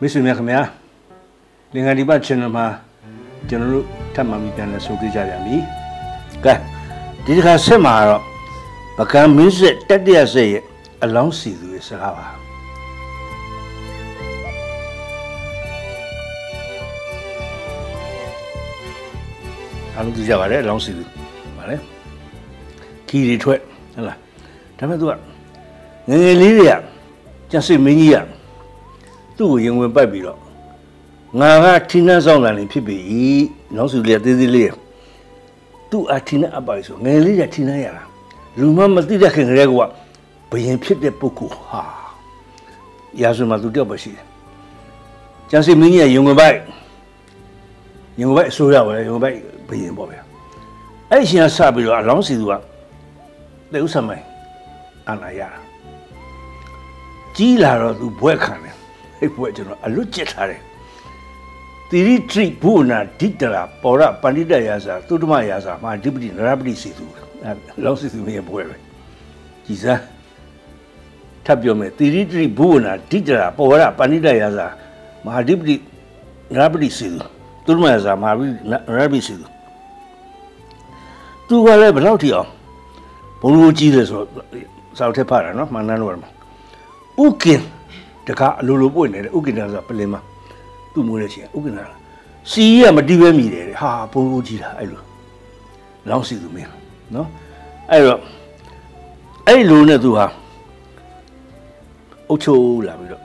မိတ်ဆွေများခင်ဗျာလင်္ကာဒီပတ် channel မှာကျွန်တော်တို့ထပ်မံပြီးပြန်လည်ဆုံတွေ့ကြပြန်ပြီကဲဒီတစ်ခါဆက်မှာတော့ပကံမင်းဆက်တတရဆက်ရဲ့အလောင်းစီသူရဲ့စကားပါအားလုံးသိကြပါတယ်အလောင်းစီသူဗါလဲခီတွေထွက်ဟုတ်လားဒါပေမဲ့သူကငယ်ငယ်လေးတွေကကျန်စစ်မင်းကြီးက သူ့ကိုရင်ဝင်ပိုက်ပြီးတော့ငါကထင်းနှန်းဆောင်လာနေဖြစ်ပြီနောက်စုလေးသေးသေးလေးသူ့အထင်းနှန်းအပိုက်ဆိုငယ်လေးကထင်းနှန်းရတာလူမမသိတဲ့ခင်ကလေးကဘယင်ဖြစ်တဲ့ပုဂ္ဂိုလ်ဟာရာဇဝမှာသူတက်ပါရှိတယ်ကျန်စီမင်းကြီးကရင်ဝင်ပိုက်ရင်ဝင်ပိုက်အစိုးရပဲရင်ဝင်ပိုက်ဘယင်ပေါ့ဗျာအဲ့ရှင်ကစပြီးတော့အလောင်းစီသူကတဲ့ဥစ္စာမိုင်အနာရတာကြီးလာတော့သူဘွဲခံတယ် အဲ့ဘွဲကျွန်တော်အလွတ်ကျက်ထားတယ်တိရိတရိဘုနာဒိတရာပောရပဏိတယာစာသုတ္တမယာစာမာဓိပတိနရပတိစီသူလောစီသူမြေဘွဲပဲကြည်စားထပ်ပြောမယ်တိရိတရိဘုနာဒိတရာပောရပဏိတယာစာမာဓိပတိနရပတိစီသူသုတ္တမယာစာမာဓိနရပတိစီသူသူကလည်းဘယ်တော့ထိအောင်ဘုံလိုကြီးတယ်ဆိုတော့စောက်ထက်ဖတာနော်မှန်တယ်လို့ရမှာဥကင် တခါအလိုလိုပွင့်နေတယ်ဥကင်နာဆိုပလင်မှာသူ့မိုးတဲ့ချင်းဥကင်နာစီရမတီးပဲမိတယ်ဟာဘုံလိုကြီးတာအဲ့လိုလောင်းစီသူမင်းနော်အဲ့တော့အဲ့လိုနဲ့သူဟာအုတ်ချိုးလာပြီးတော့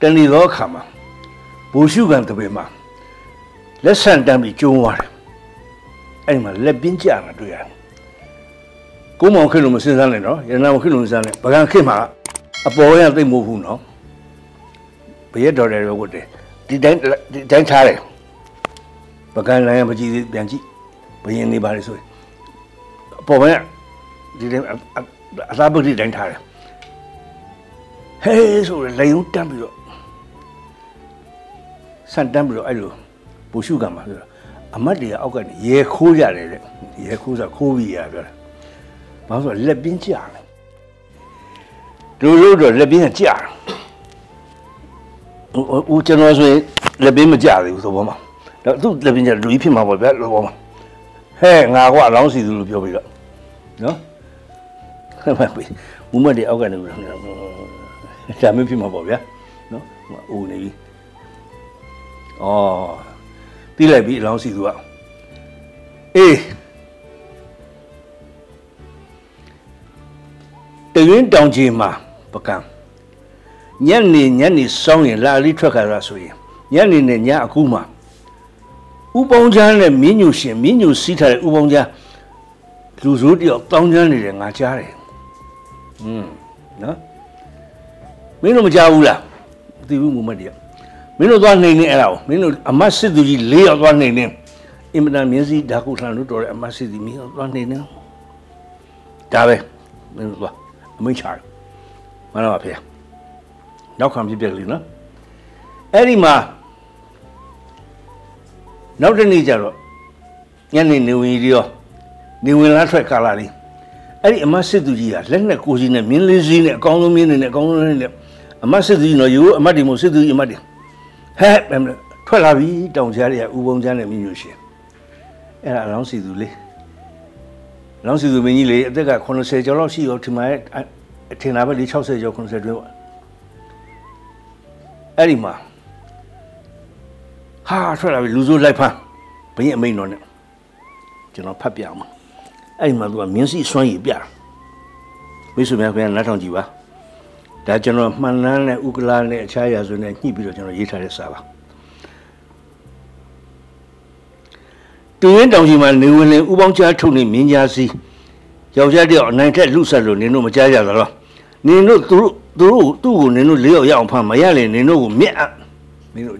တဏီသောအခါမှာဘူရှုကန်တပင်မှာလက်ဆန်တမ်းပြီးကျုံးသွားတယ်အဲ့မှာလက်ပြင်းကြတာတွေ့ရတယ်ကိုမောင်ခေလို့မစင်စားနဲ့နော်ရတနာမခေလို့မစင်စားနဲ့ဗကန်ခေမှာအပေါ်ရသိမ့်မို့ဘူးနော်ဘ ရက်တော်တယ်ပဲဝတ်တယ်ဒီတိုင်းဒီတိုင်းထားတယ်ဗကန်လိုင်းမကြည့်သေးပြန်ကြည့်ဘယင်းနေပါလေဆိုရင်အပေါ်ပဲဒီတိုင်းအသာပုတ်ဒီတိုင်းထားတယ်ဟေးဆိုရလေုံတန်းပြီးတော့ဆန်တန်းပြီးတော့အဲ့လိုပူရှုကမှာဆိုတော့အမတ်တွေကအောက်ကနေရေခိုးကြတယ်တဲ့ရေခိုးဆိုခိုးပြီးရပြောတာဘာလို့လက်ပြင်းကြတယ်လူလို့တော့လက်ပြင်းကကြာ ဟိုကျွန်တော်ဆိုရင်လက်ပြင်းမကြသေးဘူးသဘောမှာဒါသူ့လက်ပြင်းကလူကြီးဖြစ်မှာပေါ့ဗျာသဘောမှာဟဲ့ငါကအလောင်းစီသူလို့ပြောပြီးတော့နော်ဟဲ့ပါပြီမူမတ်တွေအောက်ကနေဒါမဖြစ်မှာပေါ့ဗျာနော်အိုးနေပြီအော်ပြီးလိုက်ပြီအလောင်းစီသူကအေးတရင်တောင်ကြီးမှာပကံ ညနေညနေစောင်းရင်လာလေးထွက်ခါရဆိုရင်ညနေနဲ့ညအခုမှဥပေါင်းချမ်းနဲ့မင်းညူရှင်မင်းညူစီးထားတဲ့ဥပေါင်းချမ်းလူဆိုးတယောက်တောင်းချမ်းနေတယ်ငါကြားတယ်อืมနော်မင်းတို့မကြားဘူးလားမသိဘူးမူမတ်တယောက်မင်းတို့သွားနေနေအဲ့ဒါကိုမင်းတို့အမတ်စစ်သူကြီး၄ယောက်သွားနေနေအင်မတန်မြင်းစည်းဓာကုထန်လို့တော်တဲ့အမတ်စစ်သူမင်းတို့သွားနေနေဒါပဲမင်းတို့သွားအမိန့်ချတယ်မနာပါဖေ နောက်ခံဖြစ်ပြကလေးနော်အဲ့ဒီမှာနောက်တနေ့ကျတော့ညနေနေဝင်ကြီးရောနေဝင်လာထွက်ကာလာလေးအဲ့ဒီအမတ်စစ်သူကြီးကလက်နဲ့ကိုစီနဲ့မြင်းလေးစီးနဲ့အကောင်းဆုံးမြင်းနဲ့အကောင်းဆုံးနဲ့အမတ်စစ်သူကြီးနော်ယူအမတ်ဒီမို့စစ်သူကြီးအမတ်ဒီဟဲ့ထွက်လာပြီတောင်ကြားတွေကဥပုံချမ်းနဲ့မြင်းညိုရှင်အဲ့ဒါအလောင်းစီသူလေးလောင်းစီသူမင်းကြီးလေအသက်က80ကျော်လောက်ရှိရောဒီမှာအထင်တာပဲလေ60ကျော်90တွင်းပေါ့ အဲ့ဒီမှာဟာထွက်လာပြီလူစိုးလိုက်ဖမ်းဘင်းအမိန်တော်နဲ့ကျွန်တော်ဖတ်ပြအောင်အဲ့ဒီမှာသူကမြင်းစီစွမ်းရည်ပြမိတ်ဆွေများခင်ဗျာနားထောင်ကြည့်ပါဒါကျွန်တော်မှန်လန်းနဲ့ဥက္ကလာနဲ့အခြားရာဇဝင်နဲ့ညှိပြီးတော့ကျွန်တော်ရေးထားတဲ့စာပါတူရင်တောင်ကြီးမှာနေဝင်လင်ဥပေါင်းချထုတ်နေမြင်းကြားစီယောက်ျားတယောက်အနိုင်ထက်လူဆက်လို့နင်တို့မကြားကြသလားနင်တို့သူတို့ သူတို့သူ့ကိုနင်တို့လေးယောက်ရအောင်ဖမ်းမရလေနင်တို့ကိုမြက်အပ်မင်းတို့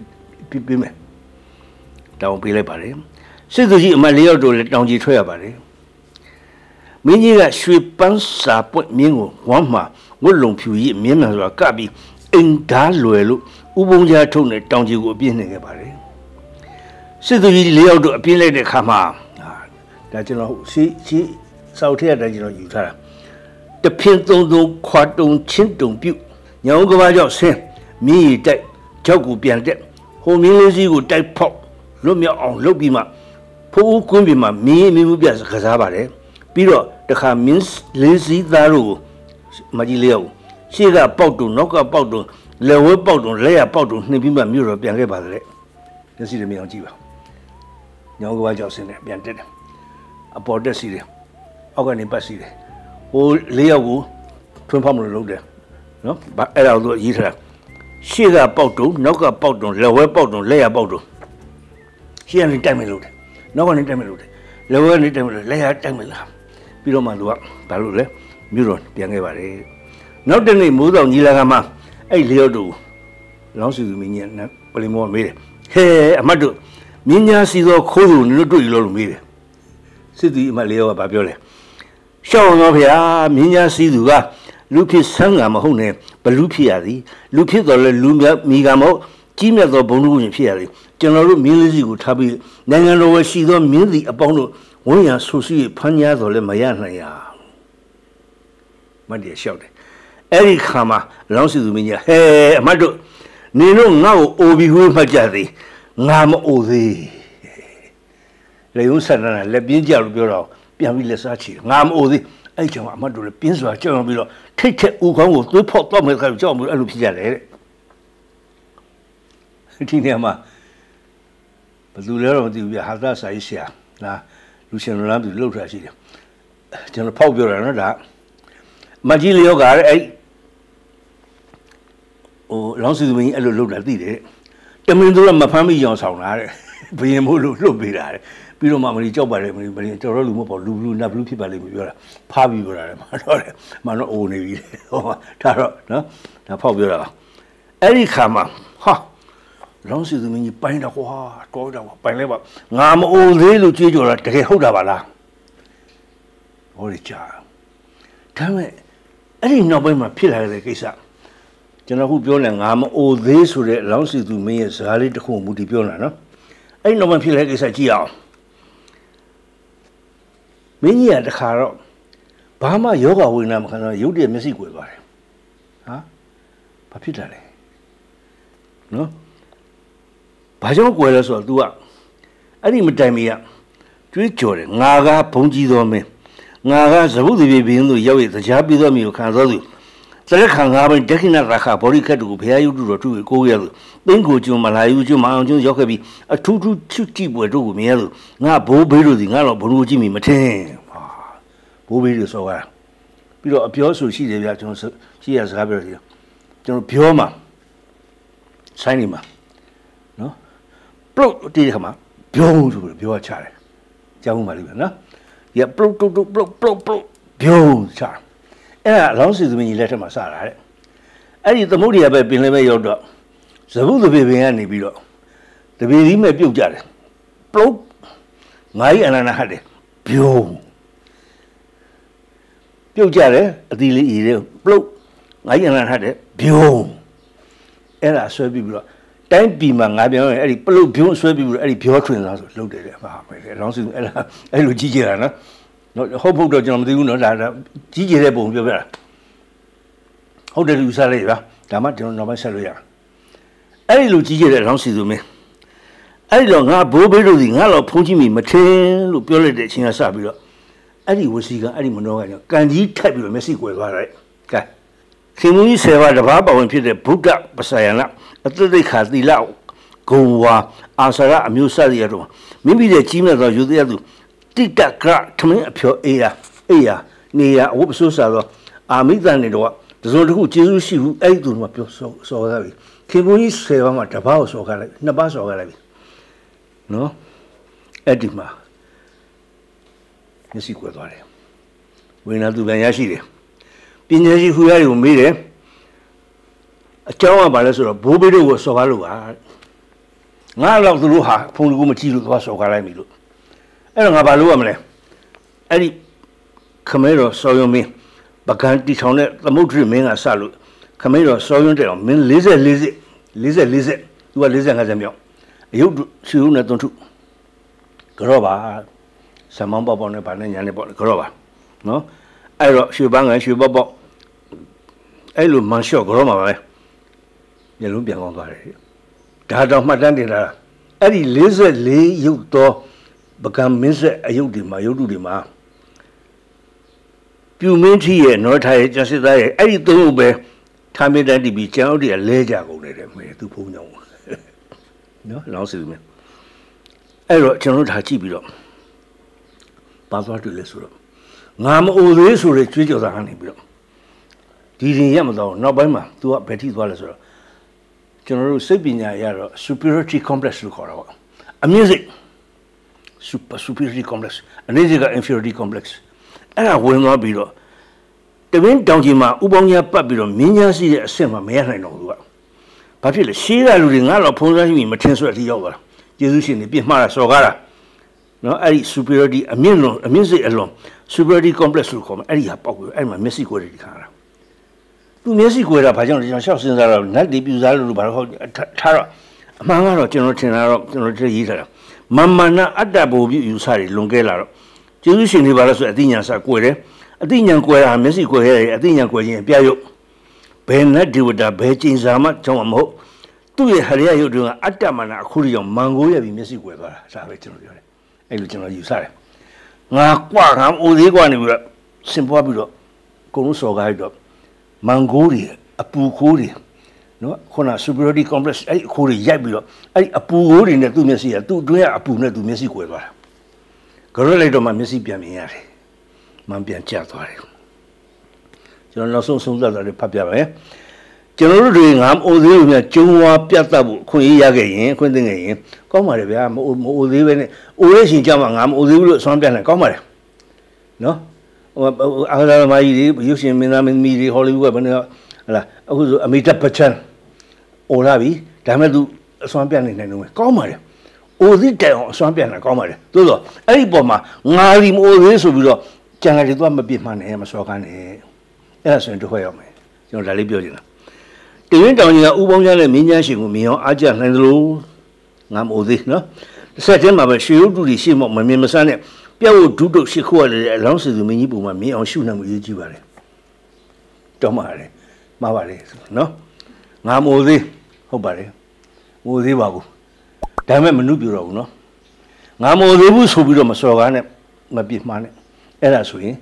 ပြပြမယ်တောင်းပေးလိုက်ပါလေစစ်သူကြီးအမလေးယောက်တို့လည်းတောင်းကြီးထွက်ရပါလေမင်းကြီးကရွှေပန်းစာပွက်မြင်းကိုဝမ်းမှာဝတ်လုံဖြူကြီးမြင်းမှန်ဆိုတာကပ်ပြီးအင်ဓာလွယ်လို့ဥပုံကြားထုတ်နေတောင်းကြီးကိုအပြင်းနေခဲ့ပါလေစစ်သူကြီးလေးယောက်တို့အပြင်းလိုက်တဲ့ခါမှာဒါကျွန်တော်ရှိရှိစောက်ထက်တဲ့ကျွန်တော်ယူထားတာ တဖင်သုံးသုံးခွာတုံချင်းတုံပြုတ်ညောင်ကဘာကြောင့်ဆင်းမြည်တိုက်ကြောက်ကိုပြန်တက်ဟိုမင်းလေးစီးကိုတိုက်ဖောက်လွတ်မြောက်အောင်လုပ်ပြီးမှဖိုးဦးကွင်းပြင်မှာမင်းမင်းမှုပြကစားပါတယ်ပြီးတော့တခါမင်းလေးစီးသားတို့မကြီးလေးအောင်ရှေ့ကပေါက်တုံနောက်ကပေါက်တုံလက်ဝဲပေါက်တုံလက်ရပေါက်တုံနှိပ်ပြီးမှမြို့တော်ပြန်ခဲ့ပါတယ်မျက်စိတွေမြင်အောင်ကြည့်ပါညောင်းကဘာကြောက်စင်းတယ်ပြန်တက်တယ်အပေါ်တက်စီတယ်အောက်ကနေပတ်စီတယ် ဟိုလေးယောက်ကိုထွန်းဖောက်မလို့လုပ်တယ်နော်အဲ့ဒါကိုရေးထားတာရှေ့ကပေါက်တုံနောက်ကပေါက်တုံလက်ဝဲပေါက်တုံလက်ရပေါက်တုံရှေ့ကနေတိုက်မယ်လို့တယ်နောက်ကနေတိုက်မယ်လို့တယ်လက်ဝဲကနေတိုက်မယ်လို့လက်ရတိုက်မယ်လားပြီးတော့မှသူကဘာလို့လဲမြို့တော်ပြန်ခဲ့ပါတယ်နောက်တနေ့မိုးဆောင်ညီလာခံမှာအဲ့လျော့တူလောင်းစုသူမင်းကြီးနဲ့ပလီမောမေးတယ်ဟဲအမတ်တို့မြင်းညာစီသောခိုးသူနင်တို့တွေ့လို့လို့မေးတယ်စစ်သူအမတ်လျော့ကဘာပြောလဲ ရှောင်းတော့ဗျာမြင်းညာစီသူကလူဖြစ်ဆန်းကမဟုတ်နဲ့ဘလူဖြစ်ရသည်လူဖြစ်တော်လဲလူမြတ်မိကမဟုတ်ကြီးမြတ်သောဘုံလူရှင်ဖြစ်ရသည်ကျွန်တော်တို့မြင်းလေးစီကိုထားပြီးနိုင်ငံတော်ဝရှိသောမြင်းစီအပေါင်းတို့ဝန်းရံဆူဆီဖမ်းညာတော်လဲမရနိုင်ရမတ်ရလျှောက်တယ်အဲ့ဒီခါမှာလောင်းစီသူမင်းကြီးဟဲအမတ်တို့နေတို့ငါ့ကိုအိုပြီးဟိုးမှတ်ကြသည်ငါမအိုသေးလေယုံဆန္ဒနာလက်ပြင်းကြလို့ပြောတော့ ပြန်ပြီးလက်စားချီငါမအိုသေးအဲ့ကြောင့်အမတ်တို့လည်းပြင်းစွာကြောက်ရွံ့ပြီးတော့ထိတ်ထက်ဦးခေါင်းကိုသွေးဖောက်တော့မယ်ခါကြောက်ပြီးအဲ့လိုဖြစ်ကြတယ်တဲ့ဒီနေရာမှာဘယ်သူလဲတော့မသိဘူးပြဟာသဆိုင်ဆရာလားလူရှင်လိုလားသူလှုပ်ထားရှိတယ်ကျွန်တော်ဖောက်ပြောတာနော်ဒါမကြီးလျောကတဲ့အဲ့ဟိုလောင်းစီသမင်းအဲ့လိုလှုပ်တာသိတယ်တမင်တို့ကမဖမ်းမိအောင်ဆောင်လာတဲ့ဘယင်မို့လို့လှုပ်ပေးတာတဲ့ ပြီးတော့မှမလီကြောက်ပါတယ်မလီမလီတော်တော်လူမပေါ့လူလူနတ်ဘလူဖြစ်ပါလိမ့်မပြောတာဖားပြီးပြောတာလေမတော့တယ်မတော့အိုနေပြီဟောဒါတော့နော်ဒါဖောက်ပြောတာပါအဲ့ဒီခါမှာဟာလောင်းစီသမင်းကြီးပိုင်းတော့ကွာတော်တော့ပိုင်လဲပါငါမအိုသေးလို့ကြွေးကြော်တာတကယ်ဟုတ်တာပါလားဟောဒီကြာဒါမဲ့အဲ့ဒီနောက်ပိုင်းမှာဖြစ်လာတဲ့ကိစ္စကျွန်တော်ခုပြောနေငါမအိုသေးဆိုတဲ့လောင်းစီသူမင်းရဲ့ဇာလေးတစ်ခုမူတည်ပြောနေတာနော်အဲ့ဒီနောက်ပိုင်းဖြစ်လာတဲ့ကိစ္စကြည့်အောင် မင်းကြီးကတခါတော့ဘာမှယောဂဝိညာဉ်မခံတော့ရုပ်တရက်မျက်စိကွယ်သွားတယ်ဟာဘာဖြစ်တာလဲနော်ဘာကြောင့်ကွယ်လဲဆိုတော့ तू ကအဲ့ဒီမတိုင်မီကကျွေးကြော်တယ်ငါကဘုံကြီးတော်မင်းငါကဇဗုတိပြေဘင်းတို့ရောက်ရတရားပြီးသောမျိုးခံသောသူ သရခံငါပိုင်းဒက္ခိဏရခဗောဓိခတ်တူကိုဘုရားယုတုတော်သူကိုကိုရသူသင်္ကိုကျွန်းမလာယူကျွန်းမအောင်ကျွန်းရောက်ခဲ့ပြီးအထူးထူးချွတ်ကြည့်ပွဲတို့ကိုမြင်ရသူငါဘိုးဘေးတို့စီငါတော့ဘလို့ကြည့်မိမထင်ဟာဘိုးဘေးတို့ဆိုရပြီးတော့အပြောဆိုရှိတယ်ဗျာကျွန်တော်ရှိရစကားပြောတယ်ကျွန်တော်ပြောမှာဆိုင်နေမှာနော်ပလုတ်တီးခါမှာပြောဆိုပြီးပြောချတယ်ကြောက်မှလိမ့်မယ်နော်ရပလုတ်တုတ်ပလုတ်ပလုတ်ပလုတ်ပြောချ အဲ့ဒါလောင်းစီသမီးကြီးလက်ထက်မှာစတာတဲ့အဲ့ဒီသမုဒ္ဒရာပဲပင်လည်းပဲရောက်တော့ဇဗုသဘေပင်ကနေပြီးတော့တပေကြီးမဲ့ပြုတ်ကြတယ်ပလုတ်ငါးကြီးအနန္ဒဟတ်တယ်ပြုံးပြုတ်ကြတယ်အသီးလေးဤတယ်ပလုတ်ငါးကြီးအနန္ဒဟတ်တယ်ပြုံးအဲ့ဒါဆွဲပြီးပြီးတော့တိုင်းပြည်မှာငါပြောရင်အဲ့ဒီပလုတ်ပြုံးဆွဲပြီးပြီးတော့အဲ့ဒီပြောထွင်သားဆိုလှုပ်တယ်တဲ့ဟာပဲလောင်းစီအဲ့ဒါအဲ့လိုကြီးကြတာနော် ဟုတ်ဖို့တော့ကျွန်တော်မသိဘူးနော်ဒါကြီးကျယ်တဲ့ပုံပြောပြတာဟုတ်တယ်လူစားလိုက်ပါဒါမှကျွန်တော်နောက်ပိုင်းဆက်လို့ရအဲ့ဒီလူကြီးကျယ်တဲ့လောင်းစီသူမင်းအဲ့ဒီတော့ငါဘိုးဘေးတို့စီငါတော့ဖုန်းကြည့်မိမထင်းလို့ပြောလိုက်တဲ့အချိန်ကစပြီးတော့အဲ့ဒီဝစီကအဲ့ဒီမနောကကန်ကြီးထက်ပြီးတော့မျက်စိကွယ်သွားတယ်ကဲခင်မကြီးဆယ်ပါးတပါးပါဝင်ဖြစ်တဲ့ဗုဒ္ဓပစယနာအတ္တိခာတိလဂုံဝါအာဆရအမျိုးစသည်ရတော့မိမိရဲ့ကြီးမြတ်သောယူသည်ရသူ တိတကရထမင်းအဖျော်အေးရအေးရနေရအဝတ်ပစိုးစားသောအာမိတန်နေတော့တစုံတစ်ခုကျေးဇူးရှိဘူးအဲ့ဒီသူကပြောစောစောကားပြီခေဘုန်းကြီးဆယ်ပါးမှာတစ်ပါးကိုစောကားလိုက်နှစ်ပါးစောကားလိုက်ပြီနော်အဲ့ဒီမှာမျက်စိကွယ်သွားတယ်ဝိညာဉ်သူပြန်ရရှိတယ်ပညာရှိဟူရကိုမေးတယ်အကြောင်းကဘာလဲဆိုတော့ဘိုးဘေးတို့ကိုစောကားလို့ပါငါတော့သူတို့ဟာဖုန်ကူမကြည့်လို့သွားစောကားလိုက်ပြီလို့ အဲ့တော့ငါဘာလုပ်ရမလဲအဲ့ဒီခမဲတော်စောယုံမင်းပကံတီထောင်တဲ့သမုဒ္ဒရမင်းကစလို့ခမဲတော်စောယုံတဲ့အောင်မင်း40 40 40 40သူက40 50မြောက်အယုတ်ရှူနဲ့တွန်းထုကြောပါဆမောင်းပေါပေါနဲ့ဗာနဲ့ညာနဲ့ပေါ့ကြောပါနော်အဲ့တော့ရွှေပန်းကန်ရွှေပေါပေါအဲ့လိုမန်လျှော့ကြောမှာပဲမျက်လုံးပြန်ကောင်းသွားတယ်ဒါတော့မှတ်တမ်းတင်လာတာအဲ့ဒီ44ရုပ်သော ပကံမင်းဆက်အယုတ်ဒီမှာယုတ်တုတွေမှာပြူမင်းထီရဲ့နောထားရဲ့ကျစစ်သားရဲ့အဲ့ဒီသုံးခုပဲထားမင်းတန်းတီပြီးကျောင်းတည်းလဲကြကုန်တယ်တဲ့မဲသူဖုံးကြောင်းနော်လောင်းစီမင်းအဲ့တော့ကျွန်တော်တို့ဒါကြည့်ပြီးတော့ဘာသွားတွေ့လဲဆိုတော့ငါမအိုသေးဆိုတဲ့ကြွေးကြော်သားကနေပြီးတော့ဒီရင်ရမတော့နောက်ပိုင်းမှာ तू ကဘယ်ထိသွားလဲဆိုတော့ကျွန်တော်တို့စိတ်ပညာရတော့ superiority complex လို့ခေါ်တာပေါ့အမြင့်စိတ် super superiority complex အနေစိတ်က inferiority complex အဲ့ဒါဝင်သွားပြီးတော့တပင်းတောင်ကြီးမှာဥပေါင်းညာပတ်ပြီးတော့မင်းညာရှိတဲ့အဆင့်မှာမရနိုင်တော့ဘူးကဘာဖြစ်လဲရှေးကလူတွေငါတော့ဖုံးစားရှိပြီးမထင်ဆွဲအထိရောက်သွားတာယေရှုရှင်နေပြစ်မှားတာစော်ကားတာနော်အဲ့ဒီ superiority အမြင့်လွန်အမြင့်စိတ်အလွန် superiority complex လို့ခေါ်မှာအဲ့ဒီဟာပေါက်ပြီးအဲ့မှာမျက်စိကိုယ်တွေခါတာသူမျက်စိကိုယ်တာဘာကြောင့်လဲကျွန်တော်ရှောက်စဉ်းစားတော့နတ်ဒီပြူစားလို့ဘာလို့ဟောထားတော့အမှန်ကတော့ကျွန်တော်ထင်တာတော့ကျွန်တော်တည်းရေးထားတာ မမနာအတ္တဘူပြုယူဆတွေလွန်ကဲလာတော့ကျေးဇူးရှင်တွေပါလို့ဆိုအသိဉာဏ်စကွယ်တယ်အသိဉာဏ်ကွယ်တာမျက်စိကွယ်ရတယ်အသိဉာဏ်ကွယ်ခြင်းအပြရုပ်ဘယ်နဲ့ဒီဝတ္တဘယ်ကျင်စာမှကြောင်းမှာမဟုတ်သူ့ရဲ့ဟရိယယုတ်တွေကအတ္တမနာအခုကြောင့်မန်ကိုရပြီးမျက်စိကွယ်သွားတာဒါပဲကျွန်တော်ပြောတယ်အဲ့လိုကျွန်တော်ယူဆတယ်ငါကွာငါအိုသေးကွာနေပြီးတော့စင်ပွားပြီးတော့အကုန်လုံးစော်ကားပြီးတော့မန်ကိုတွေအပူခိုးတွေ နော်ခုန superiority complex အဲ့အခိုးတွေရိုက်ပြီးတော့အဲ့အပူကိုတွေနဲ့သူ့မျက်စိကသူ့အတွင်းကအပူနဲ့သူ့မျက်စိကွယ်သွားတာကြရလိုက်တော့မှမျက်စိပြန်မြင်ရတယ်မှန်ပြန်ကျသွားတယ်ကျွန်တော်နောက်ဆုံးဆုံးသက်တာတွေဖတ်ပြပါမယ်ကျွန်တော်တို့တွေငါမအိုသေးလို့များကျုံဝါပြတ်တတ်ဖို့အခွင့်အရေးရခဲ့ရင်အခွင့်သိခဲ့ရင်ကောင်းပါလေဗျာမအိုမအိုသေးပဲနဲ့အိုရရှင်ကြမှာငါမအိုသေးဘူးလို့အစွမ်းပြန်တယ်ကောင်းပါလေနော်ဟိုအာသာမကြီးတွေရုပ်ရှင်မင်းသားမင်းသမီးတွေဟောလိဝုဒ်ကဘယ်နဲ့ဟလာအခုဆိုအမီတက်ပချန် အိုလာပြီဒါမဲ့သူအစွမ်းပြန်နေနိုင်တော့ကောင်းပါလေအိုသည့်တိုင်အောင်အစွမ်းပြန်တာကောင်းပါလေသို့တော့အဲ့ဒီပုံမှာငါဒီမအိုသေးဆိုပြီးတော့ကြံကြတယ်သူကမပြစ်မှန်းနဲ့မစော်ကားနဲ့အဲ့ဒါဆိုရင်တစ်ခွက်ရောက်မယ်ကျွန်တော်ဒါလေးပြောချင်တာတရင်တောင်ကြီးကဥပေါင်းချတဲ့မင်းညာရှင်ကိုမြင်အောင်အားကြနိုင်သလိုငါမအိုသေးနော်တစ်ဆက်တည်းမှာပဲရွှေရုပ်တူတွေရှေ့မောက်မမြင်မဆန်းနဲ့ပြောက်ဒုတုရှိခိုးရတဲ့အလောင်းစီသူမင်းကြီးပုံမှာမြင်အောင်ရှုနိုင်မှုရေးကြည့်ပါလေတောင်းပါလေမှားပါလေနော်ငါမအိုသေး ဟုတ်ပါလေမအိုသေးပါဘူးဒါပေမဲ့မနှုတ်ပြတော့ဘူးနော်ငါမအိုသေးဘူးဆိုပြီးတော့မစော်ကားနဲ့မပြစ်မှားနဲ့အဲ့ဒါဆိုရင်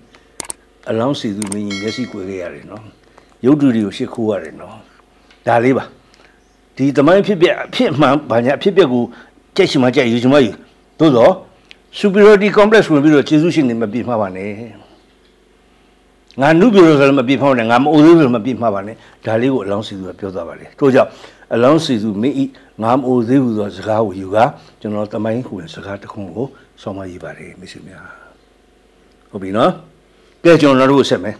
အလောင်းစီသူမင်းကြီးမျက်စိကွယ်ခဲ့ရတယ်နော်ရုပ်တုတွေကိုရှစ်ခိုးရတယ်နော်ဒါလေးပါဒီတမိုင်းဖြစ်ပြအဖြစ်မှန်ဘာညာအဖြစ်ပြကိုကြိုက်ချင်မှကြိုက်ယူချင်မှယူသို့တော့ superiority complex ဝင်ပြီးတော့ကျေးဇူးရှင်နေမပြည့်မှားပါနဲ့ ငါနုပြလို့ဆိုလည်းမပြည့်မှားနဲ့ငါမအိုသေးလို့မပြည့်မှားပါနဲ့ဒါလေးကိုအလောင်းစီသူကပြောသွားပါလေတို့ကြောင့်အလောင်းစီသူမင်းဤငါမအိုသေးဘူးဆိုစကားကိုယူကကျွန်တော်တမိုင်းဟူတဲ့စကားတစ်ခုကိုဆောင်းမရေးပါတယ်မိတ်ဆွေများဟုတ်ပြီနော်ကဲကျွန်တော်တို့ဆက်မယ်